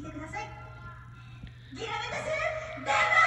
いてください。ギラメタスデ